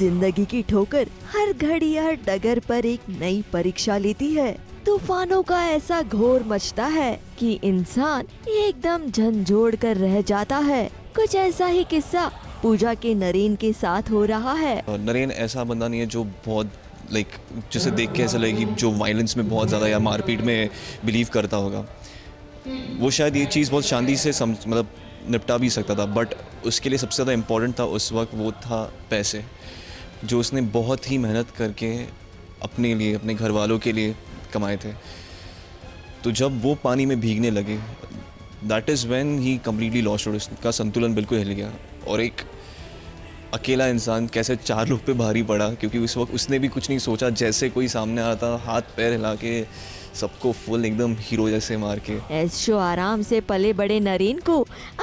ज़िंदगी की ठोकर हर घड़ी हर डगर पर एक नई परीक्षा लेती है। तूफानों का ऐसा घोर मचता है कि इंसान एकदम झंझोड़ कर रह जाता है। कुछ ऐसा ही किस्सा पूजा के नरेन के साथ हो रहा है। नरेन ऐसा बंदा नहीं है जो बहुत लाइक जिसे देख के ऐसा लगे जो वायलेंस में बहुत ज़्यादा या मारपीट में बिलीव करता होगा। वो शायद ये चीज़ बहुत शांति से सम मतलब निपटा भी सकता था बट उसके लिए सबसे ज़्यादा इम्पोर्टेंट था उस वक्त वो था पैसे। जो उसने बहुत ही मेहनत करके अपने लिए, अपने घर वालों के लिए कमाए थे। तो जब वो पानी में भीगने लगे that is when he completely lost उसका संतुलन बिल्कुल हिल गया। और एक अकेला इंसान कैसे चार लोग पे भारी पड़ा, क्योंकि उस वक्त उसने भी कुछ नहीं सोचा। जैसे कोई सामने आता, हाथ पैर हिला के सबको फुल एकदम हीरो जैसे मार के। ऐशो आराम से पले बड़े नरेन को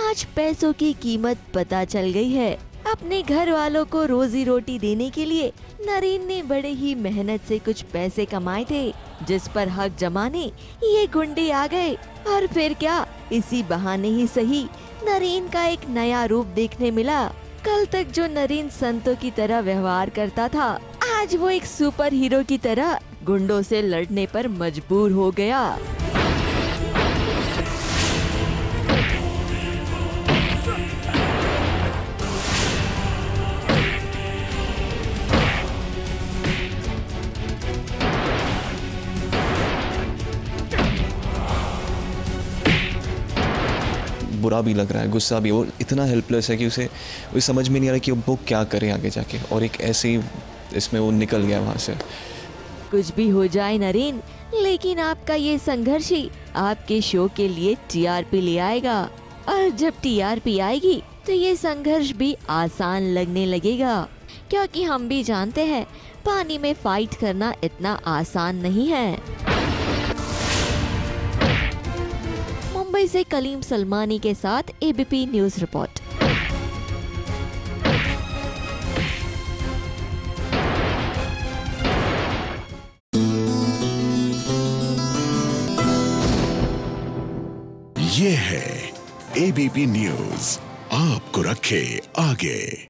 आज पैसों की कीमत पता चल गई है। अपने घर वालों को रोजी रोटी देने के लिए नरेन ने बड़े ही मेहनत से कुछ पैसे कमाए थे, जिस पर हक जमाने ये गुंडे आ गए। और फिर क्या? इसी बहाने ही सही नरेन का एक नया रूप देखने मिला। कल तक जो नरेन संतों की तरह व्यवहार करता था, आज वो एक सुपर हीरो की तरह गुंडों से लड़ने पर मजबूर हो गया। बुरा भी लग रहा है, गुस्सा भी वो इतना हेल्पलेस है कि उसे वो समझ में नहीं आ रहा कि वो क्या करे आगे जाके। और एक ऐसे ही इसमें वो निकल गया वहाँ से। कुछ भी हो जाए नरेन, लेकिन आपका ये संघर्ष ही आपके शो के लिए टीआरपी ले आएगा। और जब टीआरपी आएगी तो ये संघर्ष भी आसान लगने लगेगा। क्योंकि हम भी जानते हैं, पानी में फाइट करना इतना आसान नहीं है। मुंबई से कलीम सलमानी के साथ एबीपी न्यूज़ रिपोर्ट ये है एबीपी न्यूज़ आपको रखे आगे.